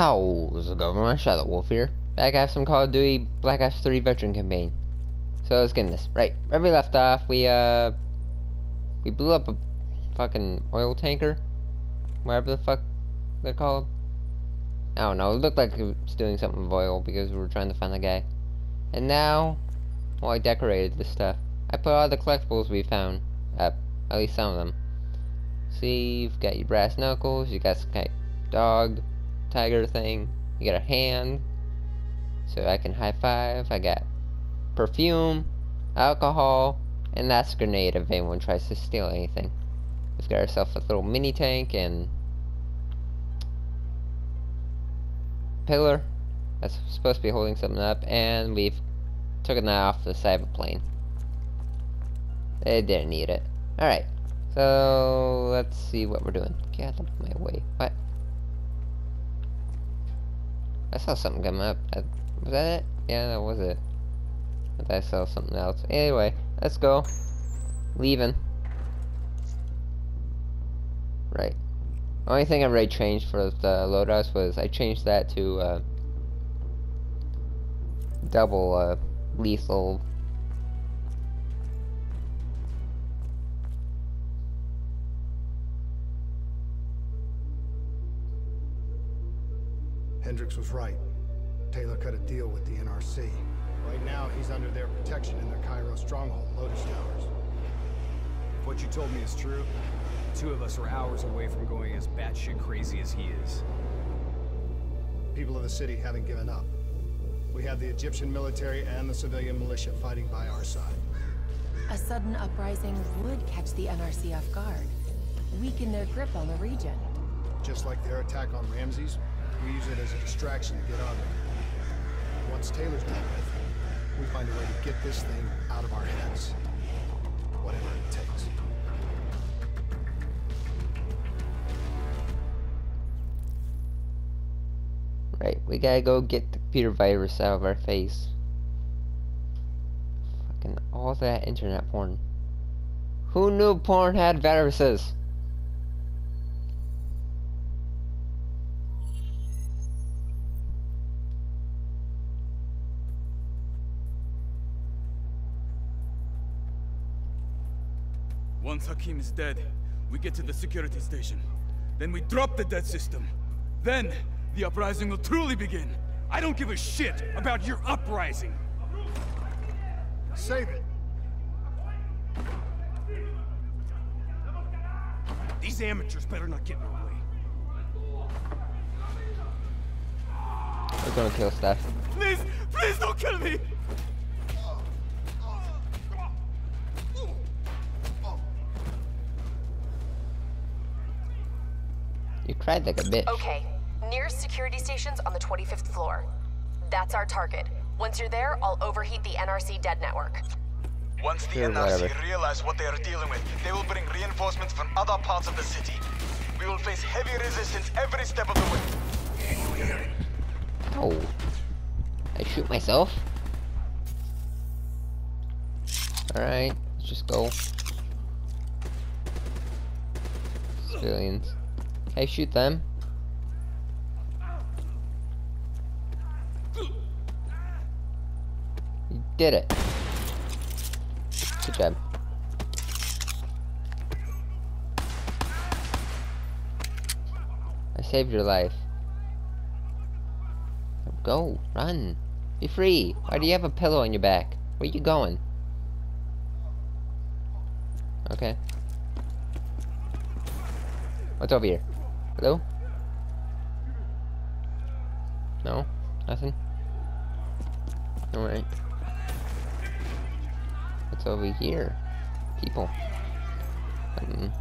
How's it going? Shadow Wolf here. Back after some Call of Duty Black Ops 3 veteran campaign. So let's get this. Right, where we left off, we uh we blew up a fucking oil tanker. Whatever the fuck they're called. I don't know, it looked like it was doing something with oil because we were trying to find the guy. And now well I decorated this stuff. I put all the collectibles we found up, at least some of them. See, you've got your brass knuckles, you got some kind of dog, tiger thing. You got a hand, so I can high five. I got perfume, alcohol, and that's a grenade if anyone tries to steal anything. We've got ourselves a little mini tank and pillar that's supposed to be holding something up, and we've taken that off the side of a plane. They didn't need it. Alright, so let's see what we're doing. Get out of my way. What? I saw something come up. Uh, was that it? Yeah, that was it. I saw something else. Anyway, let's go. Leaving. Right. Only thing I really changed for the loadouts was I changed that to uh, double uh, lethal Hendricks was right. Taylor cut a deal with the NRC. Right now, he's under their protection in their Cairo stronghold, Lotus Towers. If what you told me is true, the two of us are hours away from going as batshit crazy as he is. People of the city haven't given up. We have the Egyptian military and the civilian militia fighting by our side. A sudden uprising would catch the NRC off guard, weaken their grip on the region. Just like their attack on Ramses, we use it as a distraction to get on there. Once Taylor's dealt with, we find a way to get this thing out of our. Whatever it takes. Right, we gotta go get the computer virus out of our face. Fucking all that internet porn. Who knew porn had viruses? Hakim is dead, we get to the security station. Then we drop the dead system. Then, the uprising will truly begin. I don't give a shit about your uprising. Save it! These amateurs better not get in our way. We're gonna kill Steph. Please, please don't kill me! You cried like a bitch. Okay, nearest security station's on the 25th floor. That's our target. Once you're there, I'll overheat the NRC dead network. Once the Sure, NRC whatever. realize what they are dealing with, they will bring reinforcements from other parts of the city. We will face heavy resistance every step of the way. Can you hear it? Oh. I shoot myself? Alright, let's just go. Civilians. Hey, shoot them. You did it. Good job. I saved your life. Go, run. Be free. Why do you have a pillow on your back? Where are you going? Okay. What's over here? Hello? No? Nothing? Alright. What's over here? People. Um,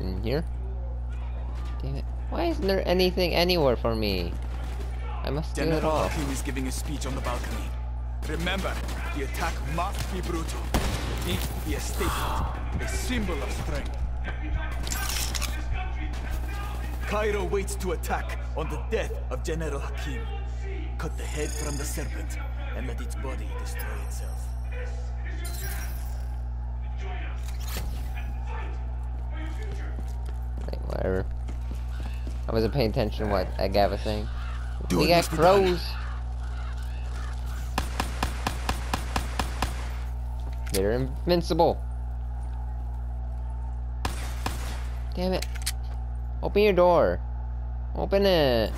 in here? Damn it. Why isn't there anything anywhere for me? I must do it General all. Hakim is giving a speech on the balcony. Remember, the attack must be brutal. It needs be a symbol of strength. Cairo waits to attack on the death of General Hakim. Cut the head from the serpent and let its body destroy itself. Like, whatever. I wasn't paying attention to what that guy was saying. Do we got must be done. crows. They're invincible. Damn it. Open your door. Open it.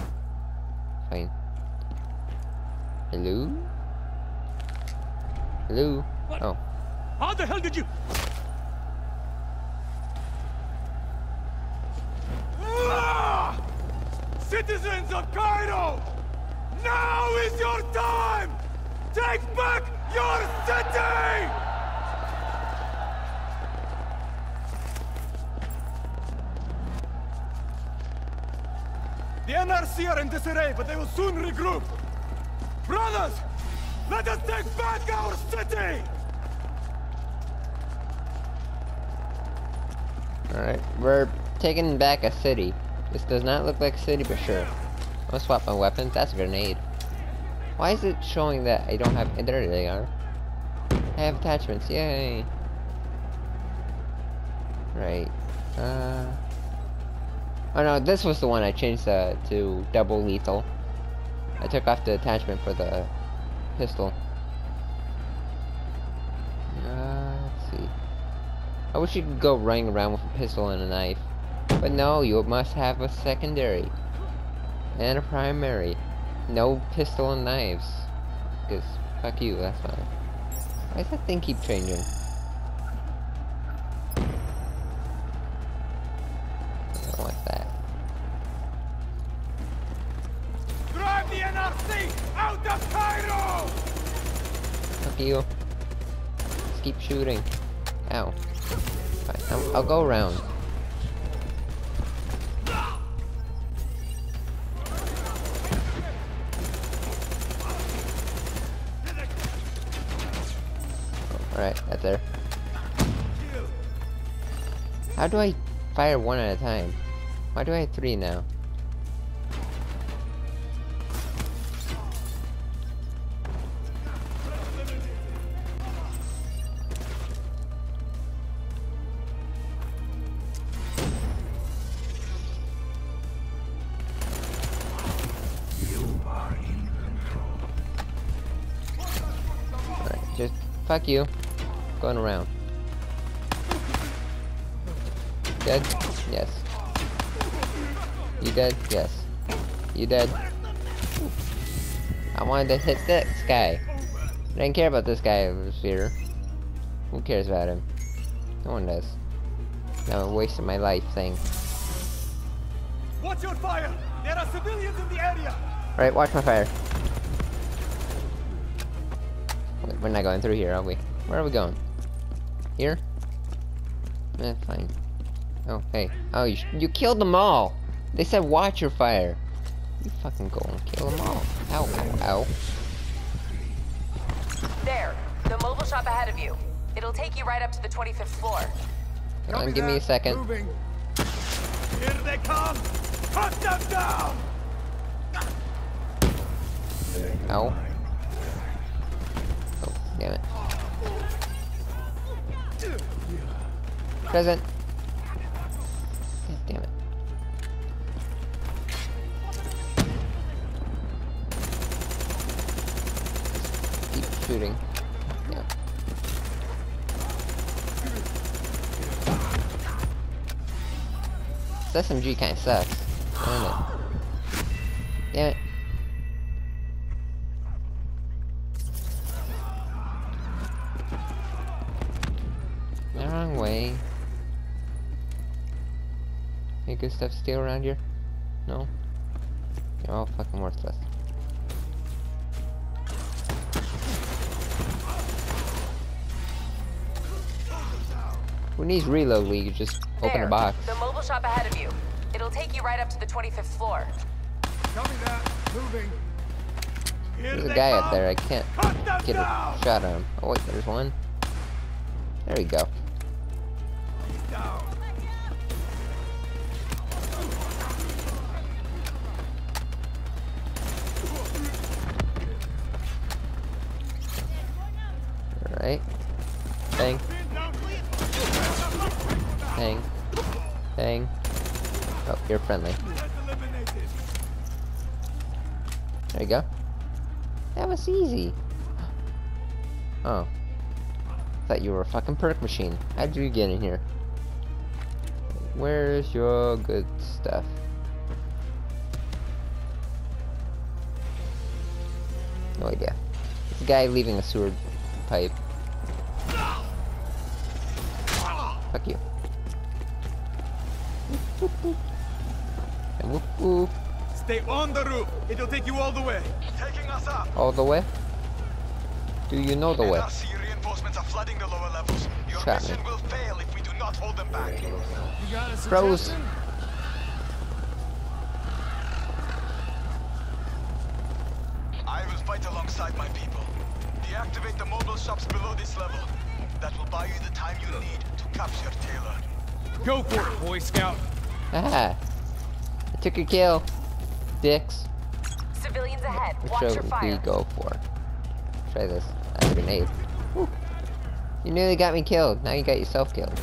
Fine. Hello? Hello? What? Oh. How the hell did you... Ah! Citizens of Cairo! Now is your time! Take back your city! The NRC are in disarray, but they will soon regroup. Brothers, let us take back our city! Alright, we're taking back a city. This does not look like a city for sure. I'm gonna swap my weapons. That's a grenade. Why is it showing that I don't have... There they are. I have attachments. Yay. Right. Uh... Oh no, this was the one I changed uh, to double lethal. I took off the attachment for the pistol. Uh, let's see. I wish you could go running around with a pistol and a knife. But no, you must have a secondary. And a primary. No pistol and knives. Because, fuck you, that's fine. Why does that thing keep changing? Just keep shooting. Ow. Fine, I'll, I'll go around. Alright, that's there. How do I fire one at a time? Why do I have three now? Fuck you. Going around. Dead? Yes. You dead? Yes. You dead? I wanted to hit this guy. I didn't care about this guy over here. Who cares about him? No one does. Now I'm wasting my life thing. Watch your fire! There are civilians in the area! Alright, watch my fire. We're not going through here, are we? Where are we going? Here? Eh, fine. Oh, hey. Oh, you, sh- you killed them all! They said watch your fire. You fucking go and kill them all. Ow, ow, ow. There, the mobile shop ahead of you. It'll take you right up to the 25th floor. Hold on, give me a second. Moving. Here they come! Cut them down! Ow. Damn it. Present. God damn it. Keep shooting. Yeah. This SMG kinda sucks. Damn it. Good stuff still around here? No? They're all fucking worthless. Who needs reload when you just open there, a box? the mobile shop ahead of you. It'll take you right up to the 25th floor. Copy that. Moving. Here There's a guy come! up there, I can't Cut them get a down! shot on him. Oh wait, there's one. There we go. Bang. Bang. Bang. Oh, you're friendly. There you go. That was easy. Oh. Thought you were a fucking perk machine. How'd you get in here? Where's your good stuff? No idea. It's a guy leaving a sewer pipe. Fuck you. And whoop whoop. Stay on the roof. It'll take you all the way. Taking us up. All the way? Do you know the way? NRC reinforcements are flooding the lower levels. Your Shot me. will fail if we do not hold them back. You got a Froze. I will fight alongside my people. Deactivate the mobile shops below this level. That will buy you the time you need to capture Taylor. Go for it, Boy Scout. Ah. I took your kill. Dicks. Civilians ahead. Which Watch your should we go for? Try this. I have a grenade. Whew. You nearly got me killed. Now you got yourself killed.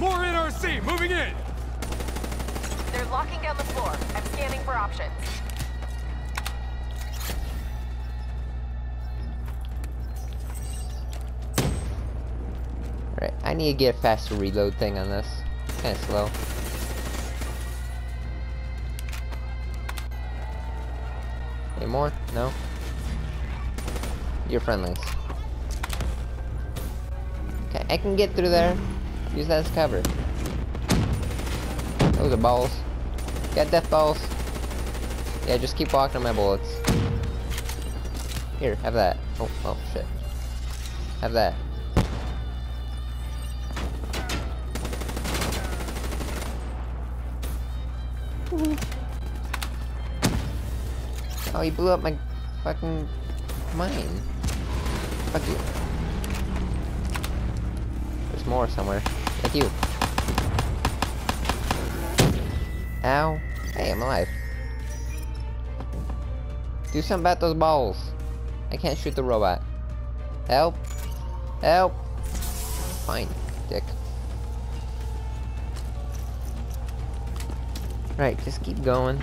More NRC, moving in. They're locking down the floor. I'm scanning for options. I need to get a faster reload thing on this. Kinda slow. Any more? No? You're friendlies. Okay, I can get through there. Use that as cover. Those are balls. Got death balls. Yeah, just keep walking on my bullets. Here, have that. Oh, oh, shit. Have that. Oh, he blew up my fucking mine. Fuck you. There's more somewhere. Thank you. Ow. Hey, I'm alive. Do something about those balls. I can't shoot the robot. Help. Help. Fine, Right, just keep going.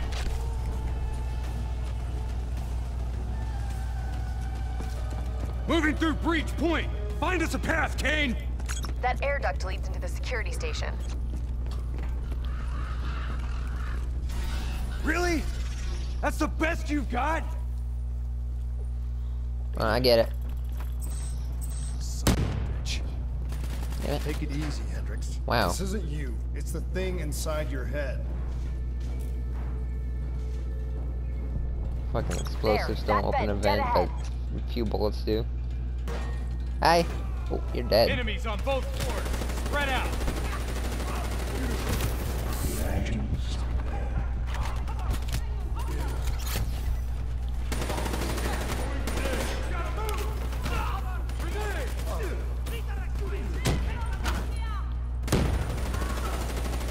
Moving through breach point. Find us a path, Kane. That air duct leads into the security station. Really? That's the best you've got? Well, I get it. Son of a bitch. Damn it. Take it easy, Hendricks. Wow. This isn't you. It's the thing inside your head. Fucking explosives There, don't that open a vent, dead vent, but a few bullets do. Hi. Oh, you're dead. Enemies on both floors. Spread out.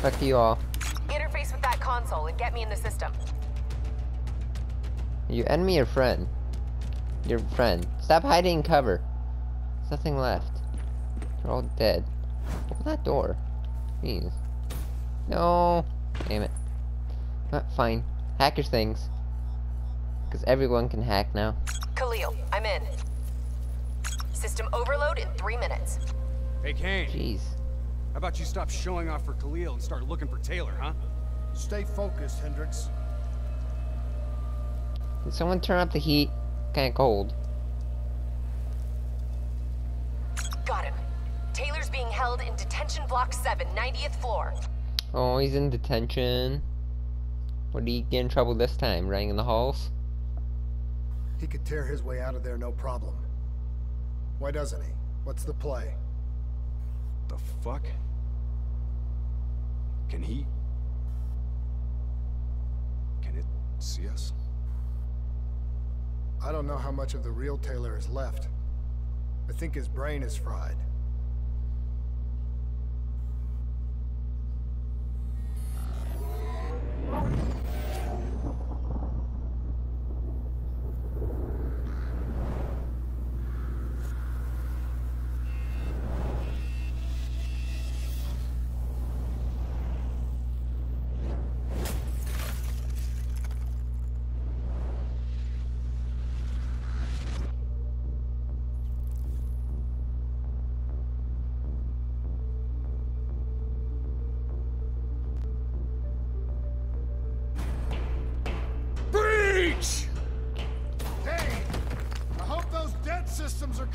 Fuck you all. Interface with that console and get me in the system. You enemy or friend? Your friend. Stop hiding in cover. There's nothing left. They're all dead. Open that door. Jeez. No. Damn it. Uh, fine. Hack your things. Because everyone can hack now. Khalil, I'm in. System overload in three minutes. Hey, Kane. Jeez. How about you stop showing off for Khalil and start looking for Taylor, huh? Stay focused, Hendricks. Can someone turn up the heat? Kinda cold. Got him. Taylor's being held in detention block 7, 90th floor. Oh, he's in detention. What did he get in trouble this time? Running in the halls? He could tear his way out of there no problem. Why doesn't he? What's the play? The fuck? Can he... Can it see us? I don't know how much of the real Taylor is left. I think his brain is fried.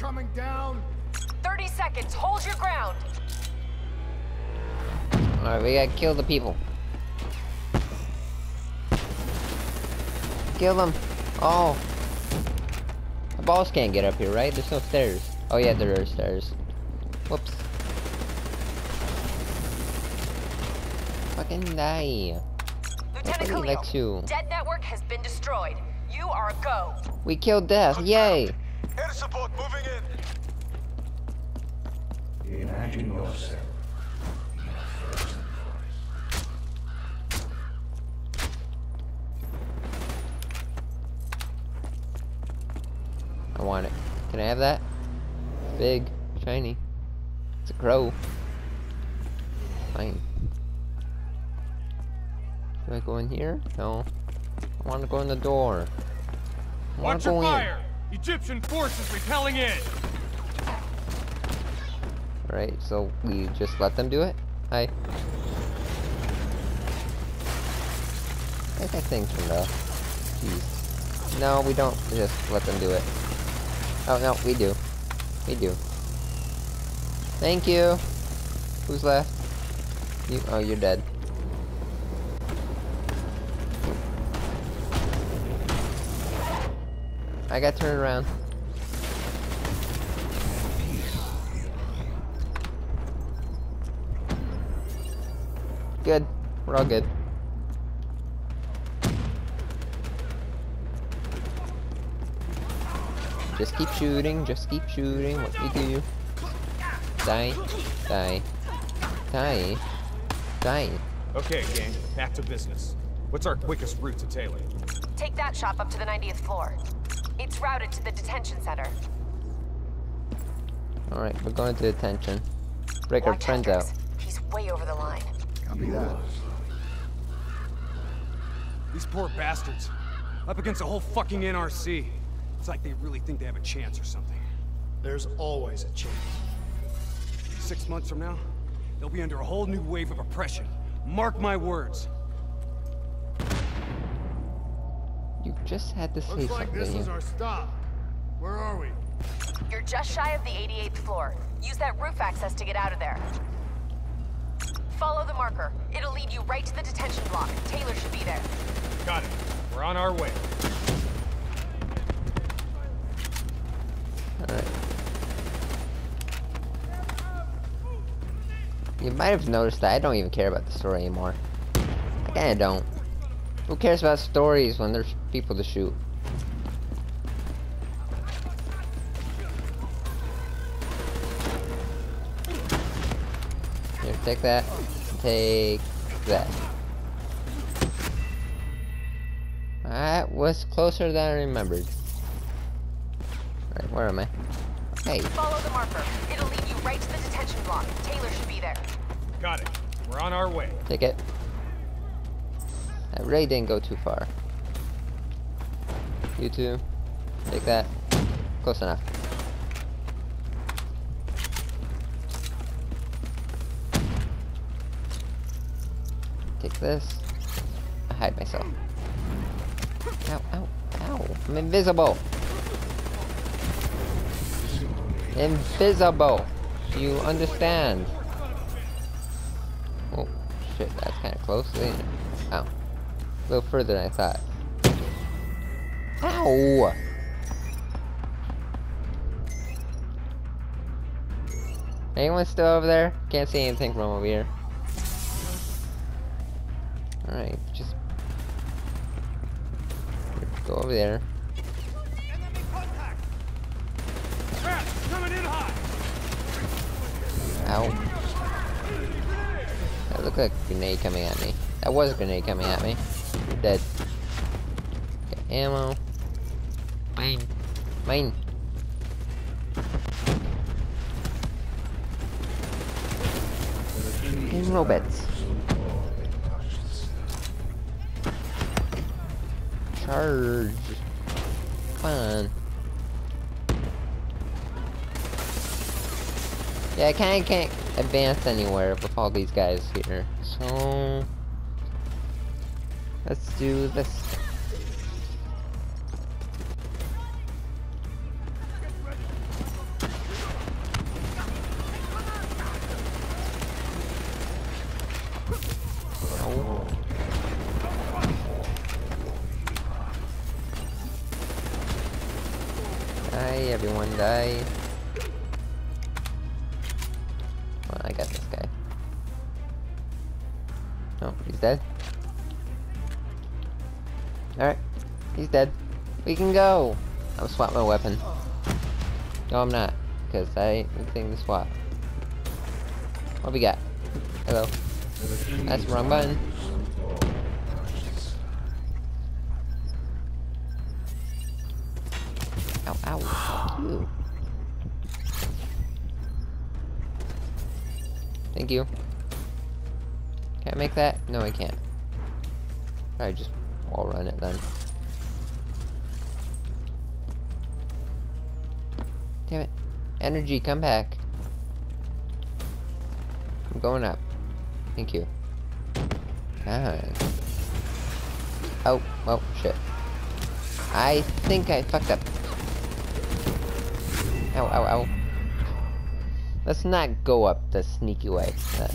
Coming down! 30 seconds. Hold your ground. Alright, we gotta kill the people. Kill them. Oh. The boss can't get up here, right? There's no stairs. Oh yeah, there are stairs. Whoops. Fucking die. Lieutenant Nobody Khalil, likes you. Dead Network has been destroyed. You are a go. We killed death. Yay! Air support moving in. Imagine yourself. I want it. Can I have that? Big, shiny. It's a crow. Fine. Do I go in here? No. I want to go in the door. I Watch your go in. fire! Egyptian forces repelling in! Alright, so we just let them do it? Hi. I got things from the... Jeez. No, we don't just let them do it. Oh, no, we do. We do. Thank you. Who's left? You. Oh, you're dead. I got turned around. Good. We're all good. Just keep shooting, just keep shooting, what you do. Die, die, die, die. Okay, gang, back to business. What's our quickest route to Taylor? Take that shop up to the 90th floor. It's routed to the detention center. Alright, we're going to detention. Break our friends out. He's way over the line. Copy that. These poor bastards. Up against a whole fucking NRC. It's like they really think they have a chance or something. There's always a chance. Six months from now, they'll be under a whole new wave of oppression. Mark my words. You just had to say Looks like something. this is our stop. Where are we? You're just shy of the 88th floor. Use that roof access to get out of there. Follow the marker. It'll lead you right to the detention block. Taylor should be there. Got it. We're on our way. Alright. You might have noticed that I don't even care about the story anymore. I kinda don't. Who cares about stories when there's people to shoot? Here, take that. Take that. That was closer than I remembered. Right, where am I? Hey, Follow the marker. It'll lead you right to the detention block. Taylor should be there. Got it. We're on our way. take it. I really didn't go too far. You two, take that. Close enough. Take this. I hide myself. Ow, ow, ow. I'm invisible. Invisible. You understand? Oh, shit, that's kind of close. Ow. A little further than I thought. Ow! Anyone still over there? Can't see anything from over here. Alright, just go over there. Traps coming in hot. Ow. That looked like a grenade coming at me. That was a grenade coming at me. You're dead. Got ammo. Mine. Mine. Robots. Charge. Yeah, I kinda can't advance anywhere with all these guys here. So let's do this. Everyone died. Well, I got this guy. Oh, he's dead. Alright, he's dead. We can go! I'm swap my weapon. No, I'm not, because I ain't the thing to swap. What we got? Hello. That's the wrong button. Ow. Thank you. Can't make that? No, I can't. I just wall run it then. Damn it. Energy, come back. I'm going up. Thank you. God. Oh, oh, shit. I think I fucked up. Ow, ow, ow. Let's not go up the sneaky way, then.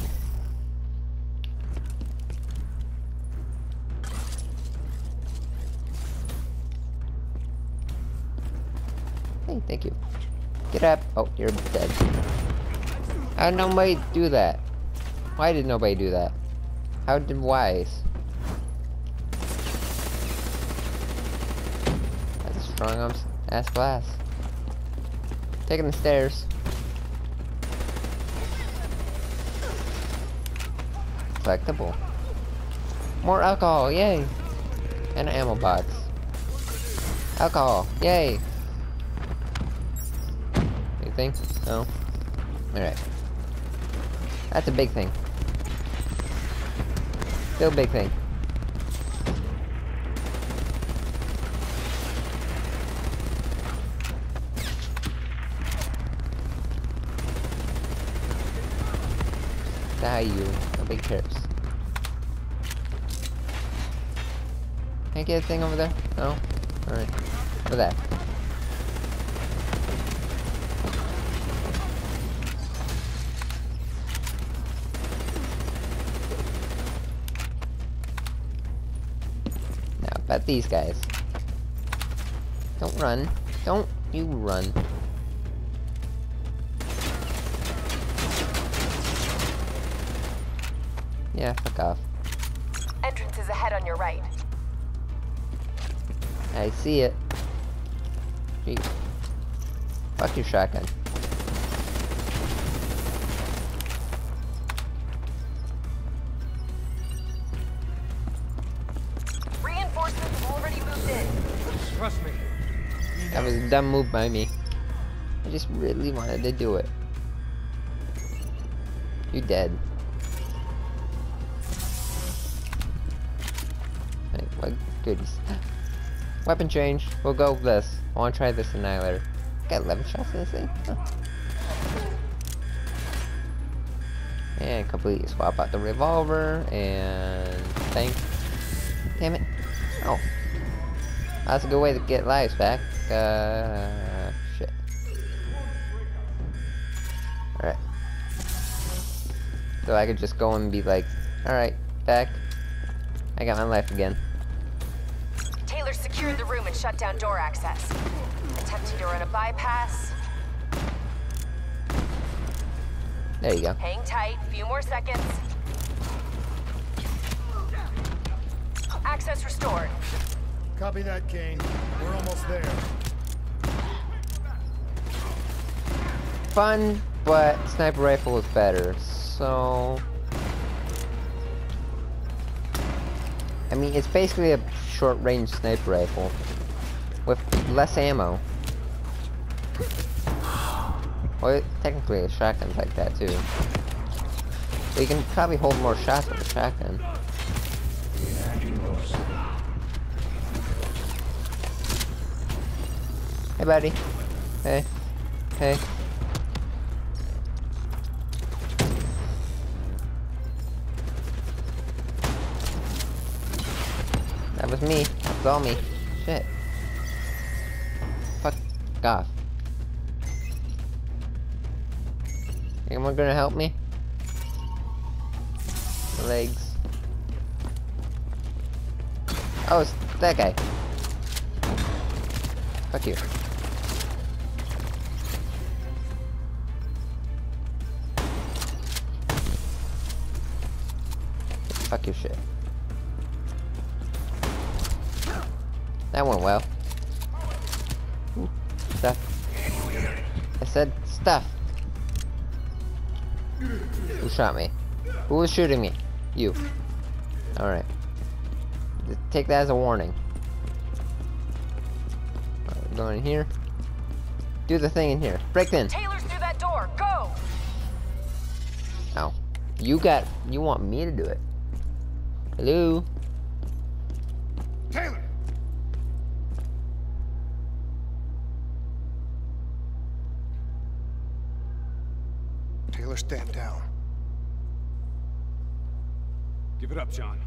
Hey, thank you. Get up. Oh, you're dead. How did nobody do that? Why did nobody do that? How did wise? That's strong arms ass glass. Taking the stairs. Collectible. More alcohol, yay! And an ammo box. Alcohol, yay! Anything? No? Alright. That's a big thing. Still a big thing. Die you. Nobody cares. Can I get a thing over there? No? Alright. Over there. Now, about these guys. Don't run. Don't you run. Yeah, fuck off. Entrance is ahead on your right. I see it. Gee. Fuck your shotgun. Reinforcements have already moved in. Trust me. That was a dumb move by me. I just really wanted to do it. You're dead. What goodies. Weapon change. We'll go with this. I want to try this annihilator. Got 11 shots in this thing? Huh. And completely swap out the revolver and thing. Damn it. Oh. That's a good way to get lives back. Uh, shit. Alright. So I could just go and be like, alright, back. I got my life again. Taylor secured the room and shut down door access. Attempting to run a bypass. There you go. Hang tight. Few more seconds. Access restored. Copy that, Kane. We're almost there. Fun, but sniper rifle is better, so... I mean, it's basically a short-range sniper rifle. With less ammo. Well, technically a shotgun's like that too. But you can probably hold more shots with a shotgun. Hey buddy. Hey. Hey. was me. It's all me. Shit. Fuck off. Anyone gonna help me? Legs. Oh, it's that guy. Fuck you. Fuck your shit. That went well. Ooh, stuff. I said stuff. Who shot me? Who was shooting me? You. Alright. Take that as a warning. Right, going in here. Do the thing in here. Break in. Taylor's through that door. Go! Ow. You got... You want me to do it. Hello? Taylor! Taylor, stand down. Give it up, John.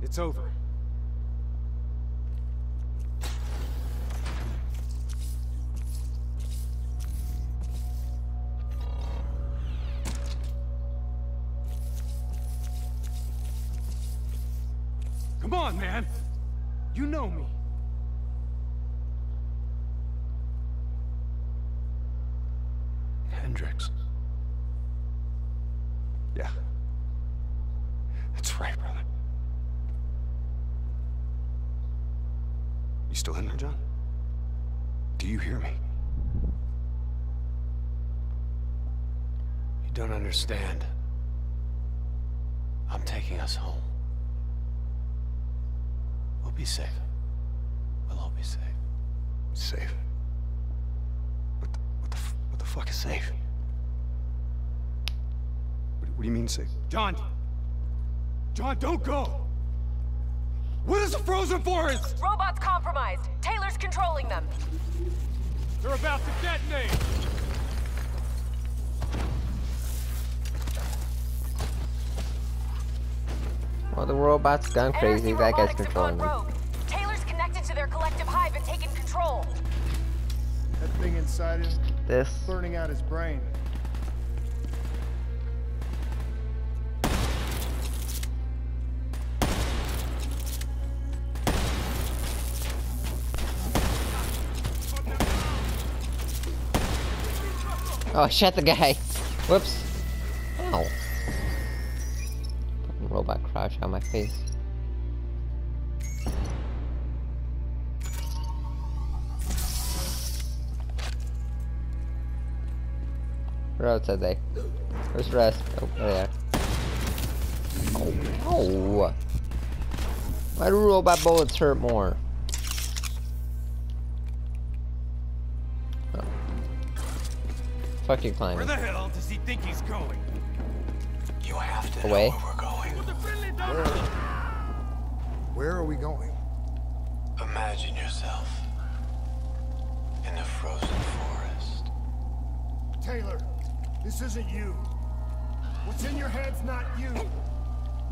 It's over. Come on, man! You don't understand. I'm taking us home. We'll be safe. We'll all be safe. Safe. What the, what the, what the fuck is safe? What, what do you mean safe? John! John, don't go! What is the frozen forest? Robots compromised. Taylor's controlling them. They're about to detonate! Well, the robot's gone crazy. NRC That guy's robotics controlling gone them. Taylor's connected to their collective hive and taken control. That thing inside him, This. burning out his brain. Oh, shut the guy. Whoops. Ow. Face. Where else are they? Where's the rest? Oh, there they are. Oh, no. Why do robot bullets hurt more? Oh. Fuck you Where the hell does he think he's going? You have to Away. know where we're going. Where are we going? Imagine yourself in a frozen forest. Taylor, this isn't you. What's in your head's not you.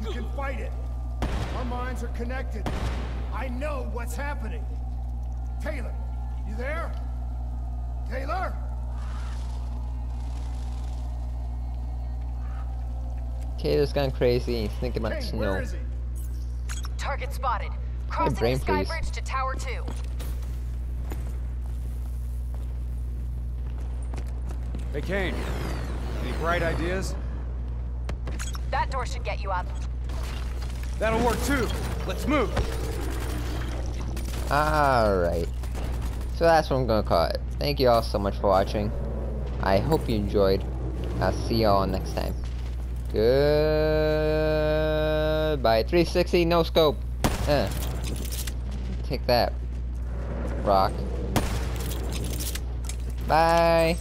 You can fight it. Our minds are connected. I know what's happening. Taylor, you there? Taylor? Kato's gone crazy. He's thinking about Kane, where snow. is? Target spotted. Crossing brain the sky freeze. bridge to Tower 2. Hey, Kane. Any bright ideas? That door should get you up. That'll work too. Let's move. Alright. So that's what I'm gonna call it. Thank you all so much for watching. I hope you enjoyed. I'll see y'all next time. Goodbye. 360 no scope. Uh. Take that. Rock. Bye.